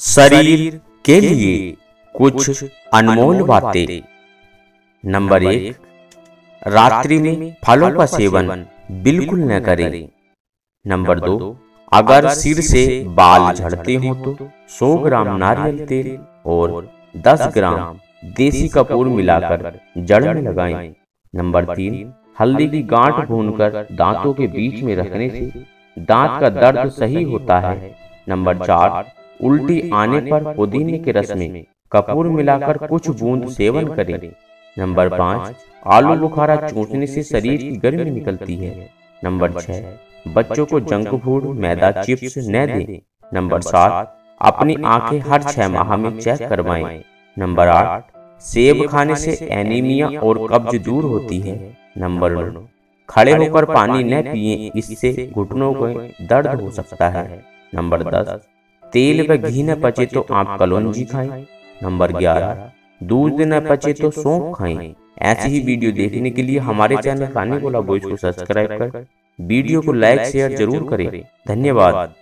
शरीर के लिए कुछ अनमोल बातें। नंबर एक रात्रि में फलों का सेवन बिल्कुल न करें। नंबर दो अगर सिर से बाल झड़ते हो तो 100 ग्राम नारियल तेल और 10 ग्राम देसी कपूर मिलाकर जड़ में लगाएँ। नंबर तीन हल्दी की गांठ भूनकर दांतों के बीच में रखने से दांत का दर्द सही होता है। नंबर चार उल्टी आने पर पुदीने के रस में कपूर मिलाकर कुछ बूंद सेवन करें। नंबर पाँच आलू बुखारा चूसने से शरीर की गर्मी निकलती है। नंबर छह बच्चों को जंक फ़ूड मैदा चिप्स न दें। नंबर सात अपनी आँखें हर छह माह में चेक करवाएँ। नंबर आठ सेब खाने से एनीमिया और कब्ज दूर होती है। नंबर नौ खड़े होकर पानी न पिए इससे घुटनों को दर्द हो सकता है नंबर दस तेल व घी न पचे तो आप कलौंजी खाएँ। नंबर ग्यारह दूध न पचे तो सौंप खाएँ। ऐसी ही वीडियो देखने के लिए हमारे चैनल खाने को को सब्सक्राइब कर वीडियो को लाइक शेयर ज़रूर करें। धन्यवाद।